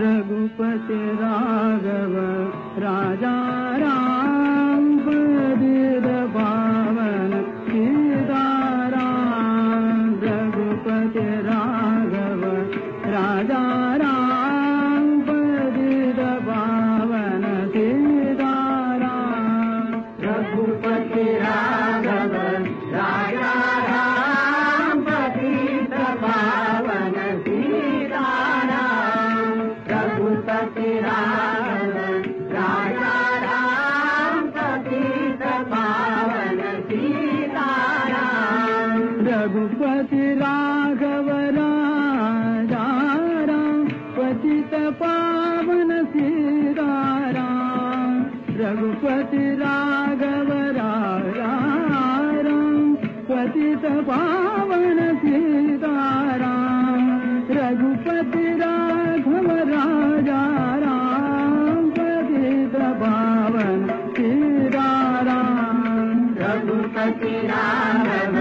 रघुपति राग रघुपति राघव राम पतित पावन सीताराम रघुपति राघव राम पतित पावन सीताराम रघुपति राघव राम रघुपति राघव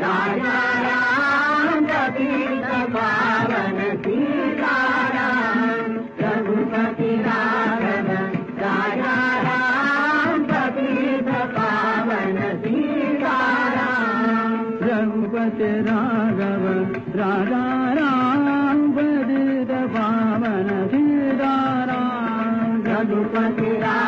राजा राम पतित पावन सीताराम रघुपति राघव राजा राम पतित पावन सीताराम रघुपति राघव राजा राम पतित पावन सीताराम रघुपति राघव